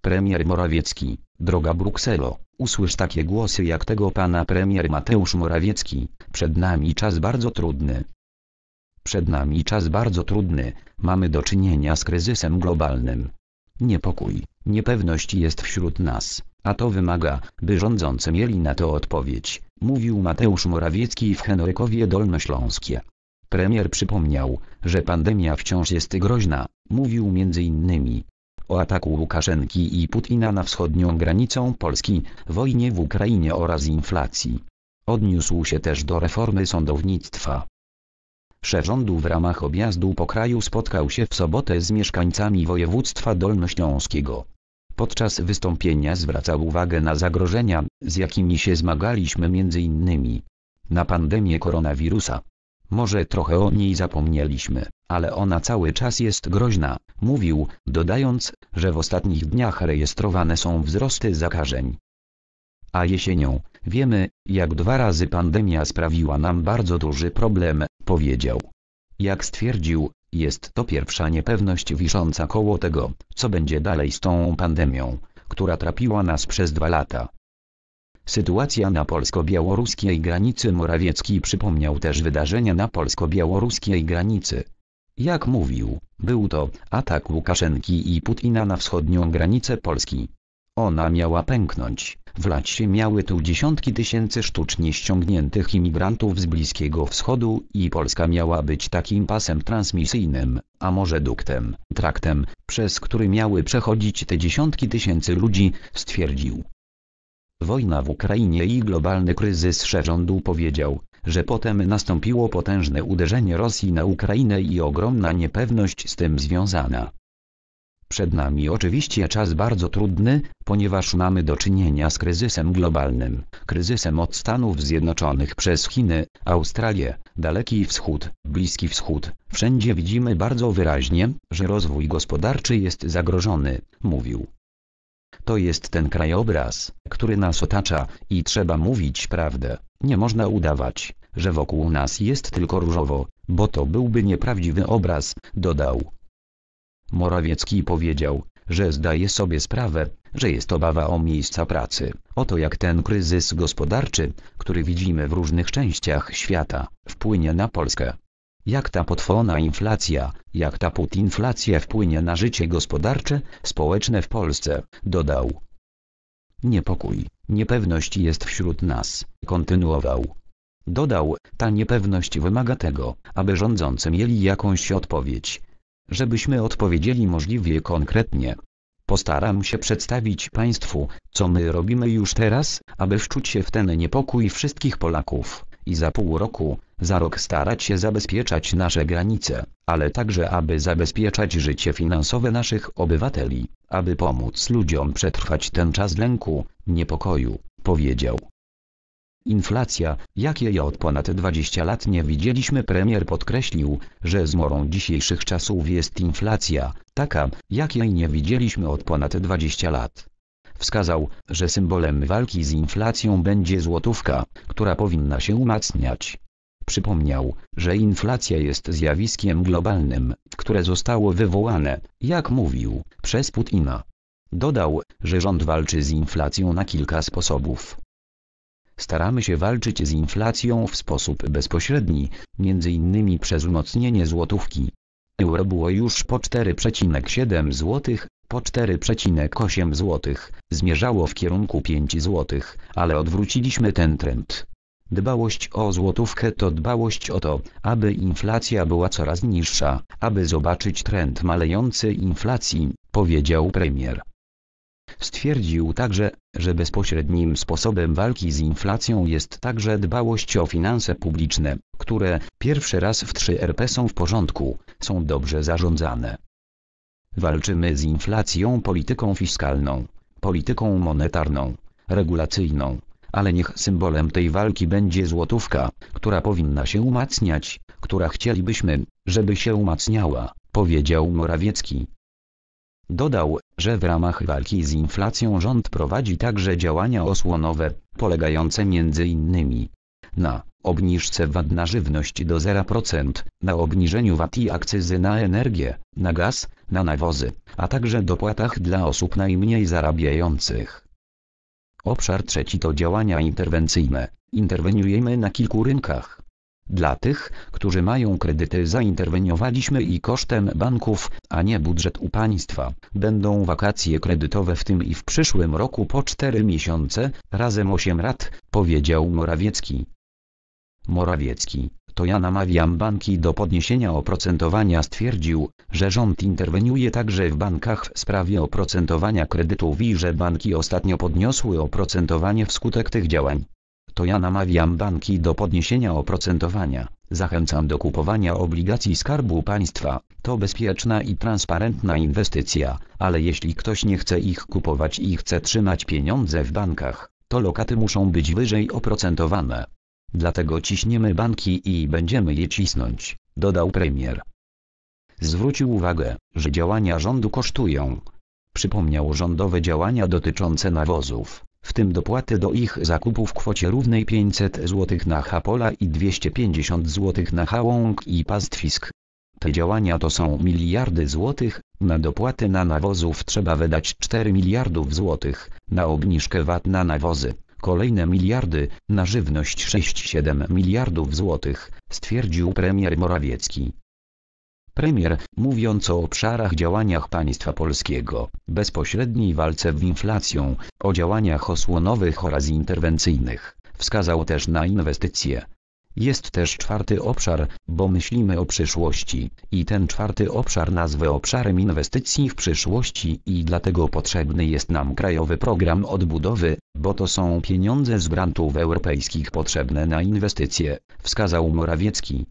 Premier Morawiecki, droga Brukselo, usłysz takie głosy jak tego pana premier Mateusz Morawiecki, przed nami czas bardzo trudny. Przed nami czas bardzo trudny, mamy do czynienia z kryzysem globalnym. Niepokój, niepewność jest wśród nas, a to wymaga, by rządzący mieli na to odpowiedź, mówił Mateusz Morawiecki w Henrykowie Dolnośląskie. Premier przypomniał, że pandemia wciąż jest groźna, mówił m.in. o ataku Łukaszenki i Putina na wschodnią granicę Polski, wojnie w Ukrainie oraz inflacji. Odniósł się też do reformy sądownictwa. Szef rządu w ramach objazdu po kraju spotkał się w sobotę z mieszkańcami województwa dolnośląskiego. Podczas wystąpienia zwracał uwagę na zagrożenia, z jakimi się zmagaliśmy m.in. na pandemię koronawirusa. Może trochę o niej zapomnieliśmy, ale ona cały czas jest groźna, mówił, dodając, że w ostatnich dniach rejestrowane są wzrosty zakażeń. A jesienią, wiemy, jak dwa razy pandemia sprawiła nam bardzo duży problem, powiedział. Jak stwierdził, jest to pierwsza niepewność wisząca koło tego, co będzie dalej z tą pandemią, która trapiła nas przez dwa lata. Sytuacja na polsko-białoruskiej granicy Morawiecki przypomniał też wydarzenia na polsko-białoruskiej granicy. Jak mówił, był to atak Łukaszenki i Putina na wschodnią granicę Polski. Ona miała pęknąć, wlać się miały tu dziesiątki tysięcy sztucznie ściągniętych imigrantów z Bliskiego Wschodu i Polska miała być takim pasem transmisyjnym, a może duktem, traktem, przez który miały przechodzić te dziesiątki tysięcy ludzi, stwierdził. Wojna w Ukrainie i globalny kryzys rządu powiedział, że potem nastąpiło potężne uderzenie Rosji na Ukrainę i ogromna niepewność z tym związana. Przed nami oczywiście czas bardzo trudny, ponieważ mamy do czynienia z kryzysem globalnym, kryzysem od Stanów Zjednoczonych przez Chiny, Australię, Daleki Wschód, Bliski Wschód. Wszędzie widzimy bardzo wyraźnie, że rozwój gospodarczy jest zagrożony, mówił. To jest ten krajobraz, który nas otacza, i trzeba mówić prawdę. Nie można udawać, że wokół nas jest tylko różowo, bo to byłby nieprawdziwy obraz, dodał. Morawiecki powiedział, że zdaje sobie sprawę, że jest obawa o miejsca pracy, o to jak ten kryzys gospodarczy, który widzimy w różnych częściach świata, wpłynie na Polskę. Jak ta potworna inflacja, jak ta putinflacja wpłynie na życie gospodarcze, społeczne w Polsce, dodał. Niepokój, niepewność jest wśród nas, kontynuował. Dodał, ta niepewność wymaga tego, aby rządzący mieli jakąś odpowiedź. Żebyśmy odpowiedzieli możliwie konkretnie. Postaram się przedstawić Państwu, co my robimy już teraz, aby wczuć się w ten niepokój wszystkich Polaków i za pół roku, za rok starać się zabezpieczać nasze granice, ale także aby zabezpieczać życie finansowe naszych obywateli, aby pomóc ludziom przetrwać ten czas lęku, niepokoju, powiedział. Inflacja, jakiej od ponad 20 lat nie widzieliśmy premier podkreślił, że zmorą dzisiejszych czasów jest inflacja, taka, jakiej nie widzieliśmy od ponad 20 lat. Wskazał, że symbolem walki z inflacją będzie złotówka, która powinna się umacniać. Przypomniał, że inflacja jest zjawiskiem globalnym, które zostało wywołane, jak mówił, przez Putina. Dodał, że rząd walczy z inflacją na kilka sposobów. Staramy się walczyć z inflacją w sposób bezpośredni, m.in. przez umocnienie złotówki. Euro było już po 4,7 zł, po 4,8 zł, zmierzało w kierunku 5 zł, ale odwróciliśmy ten trend. Dbałość o złotówkę to dbałość o to, aby inflacja była coraz niższa, aby zobaczyć trend malejący inflacji, powiedział premier. Stwierdził także, że bezpośrednim sposobem walki z inflacją jest także dbałość o finanse publiczne, które, pierwszy raz w 3RP są w porządku, są dobrze zarządzane. Walczymy z inflacją polityką fiskalną, polityką monetarną, regulacyjną, ale niech symbolem tej walki będzie złotówka, która powinna się umacniać, która chcielibyśmy, żeby się umacniała, powiedział Morawiecki. Dodał, że w ramach walki z inflacją rząd prowadzi także działania osłonowe, polegające m.in. na obniżce VAT na żywność do 0%, na obniżeniu VAT i akcyzy na energię, na gaz, na nawozy, a także dopłatach dla osób najmniej zarabiających. Obszar trzeci to działania interwencyjne. Interweniujemy na kilku rynkach. Dla tych, którzy mają kredyty zainterweniowaliśmy i kosztem banków, a nie budżetu państwa. Będą wakacje kredytowe w tym i w przyszłym roku po 4 miesiące, razem 8 lat, powiedział Morawiecki. Morawiecki, to ja namawiam banki do podniesienia oprocentowania stwierdził, że rząd interweniuje także w bankach w sprawie oprocentowania kredytów i że banki ostatnio podniosły oprocentowanie wskutek tych działań. To ja namawiam banki do podniesienia oprocentowania, zachęcam do kupowania obligacji Skarbu Państwa, to bezpieczna i transparentna inwestycja, ale jeśli ktoś nie chce ich kupować i chce trzymać pieniądze w bankach, to lokaty muszą być wyżej oprocentowane. Dlatego ciśniemy banki i będziemy je cisnąć, dodał premier. Zwrócił uwagę, że działania rządu kosztują. Przypomniał rządowe działania dotyczące nawozów, w tym dopłaty do ich zakupu w kwocie równej 500 zł na hapola i 250 zł na hałąk i pastwisk. Te działania to są miliardy złotych, na dopłaty na nawozów trzeba wydać 4 miliardów złotych, na obniżkę VAT na nawozy, kolejne miliardy, na żywność 6-7 miliardów złotych, stwierdził premier Morawiecki. Premier, mówiąc o obszarach działaniach państwa polskiego, bezpośredniej walce w inflacją, o działaniach osłonowych oraz interwencyjnych, wskazał też na inwestycje. Jest też czwarty obszar, bo myślimy o przyszłości, i ten czwarty obszar nazwę obszarem inwestycji w przyszłości i dlatego potrzebny jest nam krajowy program odbudowy, bo to są pieniądze z grantów europejskich potrzebne na inwestycje, wskazał Morawiecki.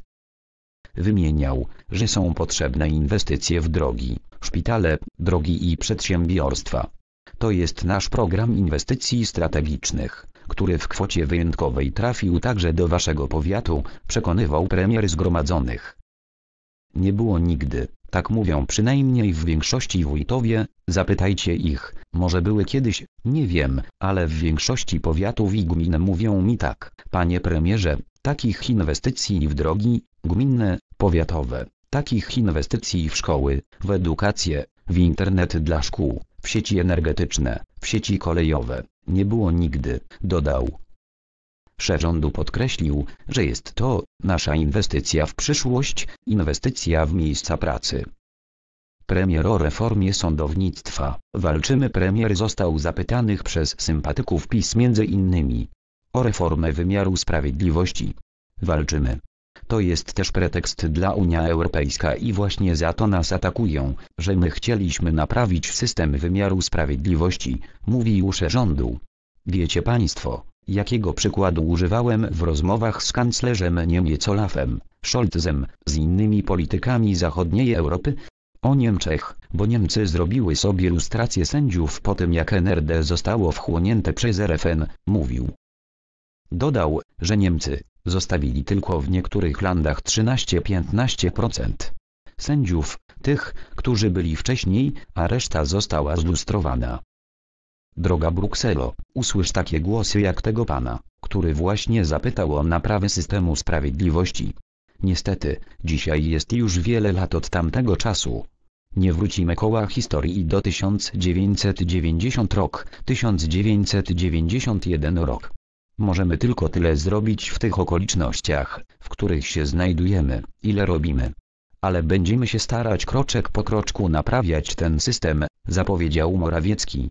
Wymieniał, że są potrzebne inwestycje w drogi, szpitale, drogi i przedsiębiorstwa. To jest nasz program inwestycji strategicznych, który w kwocie wyjątkowej trafił także do waszego powiatu, przekonywał premier zgromadzonych. Nie było nigdy, tak mówią przynajmniej w większości wójtowie, zapytajcie ich, może były kiedyś, nie wiem, ale w większości powiatów i gmin mówią mi tak, panie premierze, takich inwestycji w drogi, gminne, powiatowe, takich inwestycji w szkoły, w edukację, w internet dla szkół, w sieci energetyczne, w sieci kolejowe, nie było nigdy, dodał. Szef rządu podkreślił, że jest to nasza inwestycja w przyszłość, inwestycja w miejsca pracy. Premier o reformie sądownictwa. Walczymy premier został zapytanych przez sympatyków PiS między innymi o reformę wymiaru sprawiedliwości. Walczymy. To jest też pretekst dla Unia Europejska i właśnie za to nas atakują, że my chcieliśmy naprawić system wymiaru sprawiedliwości, mówi szef rządu. Wiecie państwo, jakiego przykładu używałem w rozmowach z kanclerzem Niemiec Olafem, Scholzem, z innymi politykami zachodniej Europy? O Niemczech, bo Niemcy zrobiły sobie lustrację sędziów po tym jak NRD zostało wchłonięte przez RFN, mówił. Dodał, że Niemcy zostawili tylko w niektórych landach 13-15% sędziów, tych, którzy byli wcześniej, a reszta została zlustrowana. Droga Brukselo, usłysz takie głosy jak tego pana, który właśnie zapytał o naprawę systemu sprawiedliwości. Niestety, dzisiaj jest już wiele lat od tamtego czasu. Nie wrócimy koła historii do 1990 rok, 1991 rok. Możemy tylko tyle zrobić w tych okolicznościach, w których się znajdujemy, ile robimy. Ale będziemy się starać kroczek po kroczku naprawiać ten system, zapowiedział Morawiecki.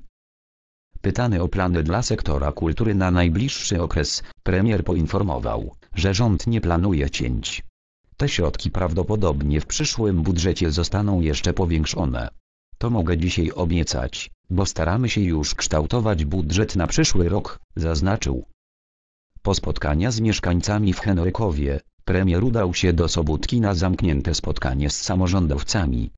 Pytany o plany dla sektora kultury na najbliższy okres, premier poinformował, że rząd nie planuje cięć. Te środki prawdopodobnie w przyszłym budżecie zostaną jeszcze powiększone. To mogę dzisiaj obiecać, bo staramy się już kształtować budżet na przyszły rok, zaznaczył. Po spotkania z mieszkańcami w Henrykowie, premier udał się do Sobótki na zamknięte spotkanie z samorządowcami.